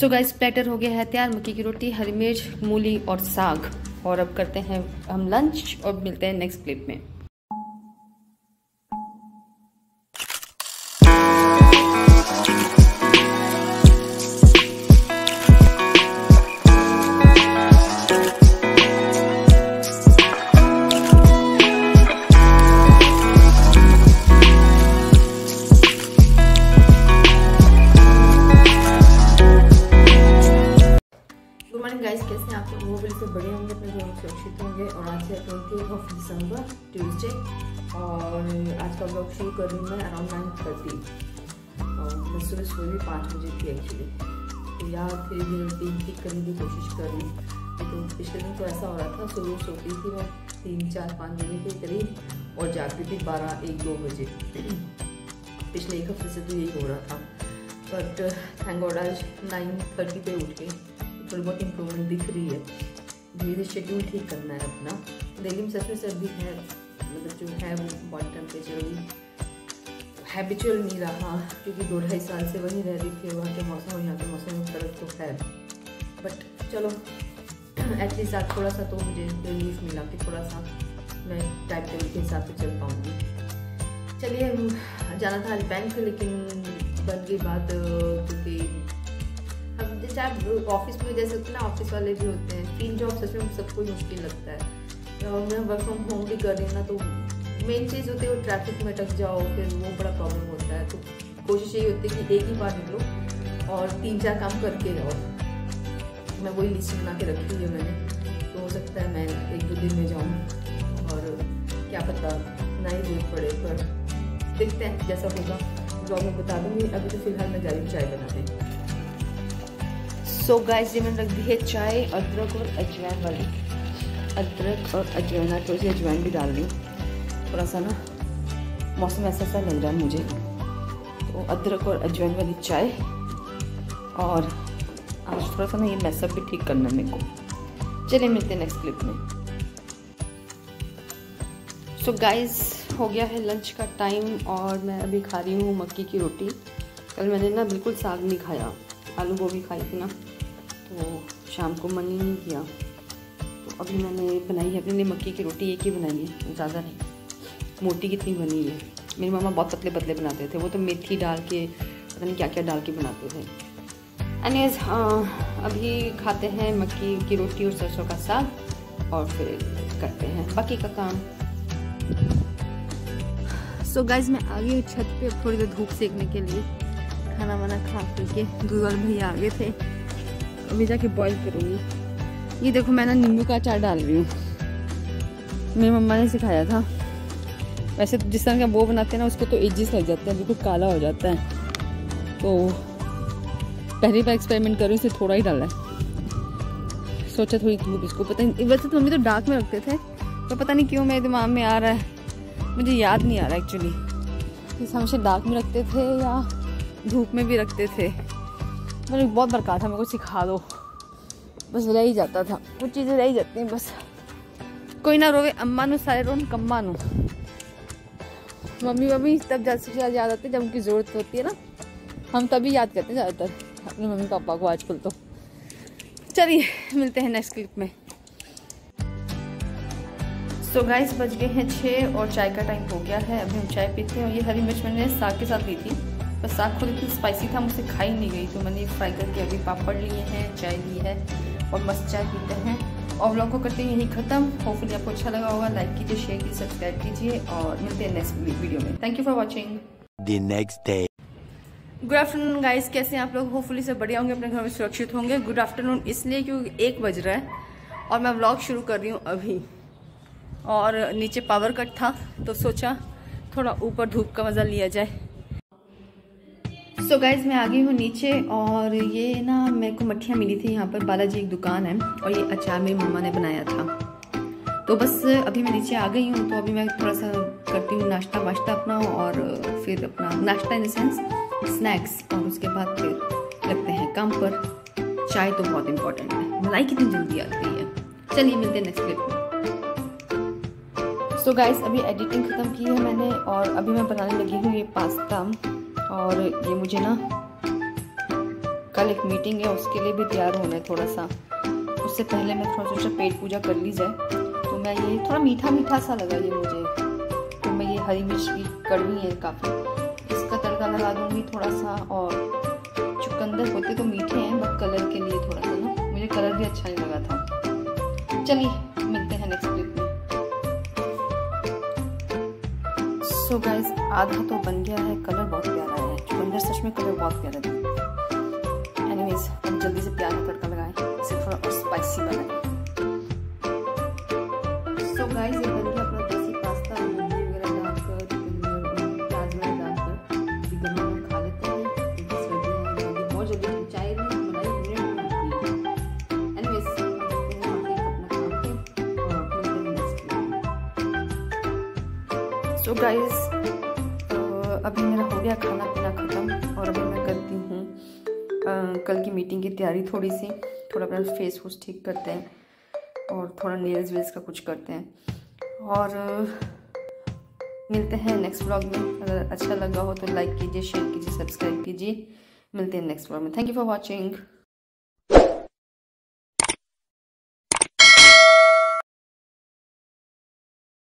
So guys platter हो गया है तैयार। मक्की की रोटी, हरी मिर्च, मूली और साग। और अब करते हैं हम लंच और मिलते हैं नेक्स्ट क्लिप में। होंगे अपने घर में सुरक्षित होंगे और आज है ट्वेंटी ऑफ़ दिसंबर, ट्यूसडे, और आज का ब्लॉग शुरू कर रही मैं अराउंड नाइन थर्टी और मैं सुबह सोई भी पाँच बजे थी एक्चुअली तो यार धीरे धीरे रूटीन ठीक करने की कोशिश कर रही तो पिछले दिन तो ऐसा हो रहा था, सुबह सोती थी मैं तीन, चार, पाँच बजे के करीब, और जाती थी बारह, एक, दो बजे। पिछले एक हफ़्ते से तो यही हो रहा था। बट थैंक गॉड आज नाइन थर्टी पे उठ गई। थोड़ी बहुत इम्प्रूवमेंट दिख रही है। धीरे शेड्यूल ठीक करना है अपना। दिल्ली में सच में सर्दी है मतलब जो है वो बॉडी टेम्परेचर अभी हैबिचुअल नहीं रहा, क्योंकि दो ढाई साल से वहीं रह रही थी, वहाँ के मौसम और यहाँ के मौसम में फ़र्क तो है। बट चलो एटलीस्ट आज थोड़ा सा तो मुझे रिलीफ मिला कि थोड़ा सा मैं टाइम टेबल के हिसाब से चल पाऊँगी। चलिए जाना था आज बैंक लेकिन बन गई बात क्योंकि चाहे ऑफ़िस में, जैसे होते ना ऑफ़िस वाले भी होते हैं। तीन जॉब सच में सबको मुश्किल लगता है। और मैं वर्क फ्रॉम होम भी कर रही हूँ ना तो मेन चीज़ होती है वो ट्रैफ़िक में अटक जाओ, फिर वो बड़ा प्रॉब्लम होता है। तो कोशिश यही होती है कि एक ही बार निकलो और तीन चार काम करके जाओ। मैं वही लिस्ट बना के रखी हुई है मैंने। तो हो सकता है मैं एक दो दिन में जाऊँ और क्या पता ना ही ज़रूरत पड़े, पर देखते हैं, जैसा होगा। ब्लॉग में बता दूँगी। अभी तो फ़िलहाल मैं जा रही हूँ, चाय बनाने। सो गाइस ये मैंने रख दी है चाय, अदरक और अजवाइन वाली। अदरक और अजवाइन थोड़ी सी अजवाइन भी डाल दी थोड़ा सा ना मौसम ऐसा ऐसा लग रहा है मुझे। तो अदरक और अजवाइन वाली चाय और आज थोड़ा सा ना ये मैसअप भी ठीक करना है मेरे को। चलिए मिलते हैं नेक्स्ट क्लिप में। सो so गाइस हो गया है लंच का टाइम और मैं अभी खा रही हूँ मक्की की रोटी। कल मैंने ना बिल्कुल साग नहीं खाया। आलू गोभी खाई थी ना। तो शाम को मन ही नहीं किया। तो अभी मैंने बनाई है, अपने मक्की की रोटी, एक ही बनाई है, ज़्यादा नहीं। मोटी कितनी बनी है? मेरी मामा बहुत पतले पतले बनाते थे, वो तो मेथी डाल के, पता नहीं क्या क्या डाल के बनाते थे। एनीज अभी खाते हैं मक्की की रोटी और सरसों का साग, और फिर करते हैं बाकी का काम। सो so गाइज़ मैं आ गई छत पे, थोड़ी देर धूप सेकने के लिए। खाना वाना खा पी के दूध भैया आ गए थे। अभी जाके बॉईल करूँगी। ये देखो, मैं ना नींबू का अचार डाल रही हूँ। मेरी मम्मा ने सिखाया था। वैसे तो जिस तरह का वो बनाते हैं ना, उसको तो एजिस लग जाते हैं, बिल्कुल काला हो जाता है। तो पहली बार एक्सपेरिमेंट करूँ, इसे थोड़ा ही डाला है। सोचा थोड़ी धूप इसको, पता नहीं, वैसे तो मम्मी तो डार्क में रखते थे तो पता नहीं क्यों मेरे दिमाग में आ रहा है। मुझे याद नहीं आ रहा एक्चुअली हमेशा डार्क में रखते थे या धूप में भी रखते थे। मैंने बहुत बार कहा था, मेरे को सिखा दो। बस रह ही जाता था। कुछ चीज़ें रह ही जाती हैं, बस। कोई ना रोवे, अम्मा नु, सारे रो कम्मा नु। मम्मी मम्मी, तब ज़्यादा से ज़्यादा याद आते जब उनकी ज़रूरत होती है ना। हम तभी याद करते हैं ज़्यादातर, अपने मम्मी पापा को आजकल तो। चलिए, मिलते हैं नेक्स्ट क्लिप में। सो गाइस बज गए हैं छः और चाय का टाइम हो गया है। अभी हम चाय पीते हैं और ये हरी मिर्च मैंने साग के साथ ली थी। बस साग खुद इतनी स्पाइसी था मुझसे खाई नहीं गई तो मैंने फ्राई करके अभी पापड़ लिए हैं चाय ली है और मस्त चाय पीते हैं। और ब्लॉग को करते हैं यही खत्म। होपफुली आपको अच्छा लगा होगा लाइक कीजिए शेयर कीजिए सब्सक्राइब कीजिए और मिलते हैं नेक्स्ट वीडियो में। Thank you for watching next day good afternoon guys कैसे हैं आप लोग? होपफुली से बढ़िया होंगे अपने घर में सुरक्षित होंगे। गुड आफ्टरनून इसलिए क्योंकि एक बज रहा है और मैं व्लॉग शुरू कर रही हूँ अभी। और नीचे पावर कट था तो सोचा थोड़ा ऊपर धूप का मज़ा लिया जाए। सो so गाइज़ मैं आ गई हूँ नीचे और ये ना मेरे को मट्ठियाँ मिली थी यहाँ पर। बालाजी एक दुकान है और ये अचार मेरी मम्मा ने बनाया था। तो बस अभी मैं नीचे आ गई हूँ तो अभी मैं थोड़ा सा करती हूँ नाश्ता वाश्ता अपना और फिर अपना नाश्ता इन देंस स्नैक्स और उसके बाद फिर लगते हैं काम पर। चाय तो बहुत इंपॉर्टेंट है। मलाई कितनी जल्दी आती है। चलिए मिलते हैं नेक्स्ट क्लिप में। सो गाइस अभी एडिटिंग ख़त्म की है मैंने और अभी मैं बनाने लगी हूँ ये पास्ता। और ये मुझे ना कल एक मीटिंग है, उसके लिए भी तैयार होना है थोड़ा सा उससे पहले मैं थोड़ा सोचा पेट पूजा कर ली जाए। तो मैं ये थोड़ा मीठा मीठा सा लगा ये मुझे। तो मैं ये हरी मिर्च भी कड़वी है काफ़ी। इसका तड़का लगा दूँगी थोड़ा सा और चुकंदर होते तो मीठे हैं बट कलर के लिए थोड़ा सा ना। मुझे कलर भी अच्छा नहीं लगा था। चलिए। सो गाइस आधा तो बन गया है, कलर बहुत प्यारा है। चुकंदर सच में कलर बहुत प्यारा था। एनीवेज हम जल्दी से प्याज का तड़का लगाएँ थोड़ा और स्पाइसी बनाएँ। सो गाइस सो गाइस अभी मेरा हो गया खाना पीना ख़त्म और अभी मैं करती हूँ कल की मीटिंग की तैयारी थोड़ी सी थोड़ा अपना फेस वूस ठीक करते हैं और थोड़ा नेल्स वेल्स का कुछ करते हैं। और, मिलते हैं नेक्स्ट ब्लॉग में। अगर अच्छा लगा हो तो लाइक कीजिए शेयर कीजिए सब्सक्राइब कीजिए। मिलते हैं नेक्स्ट ब्लॉग में। Thank you for watching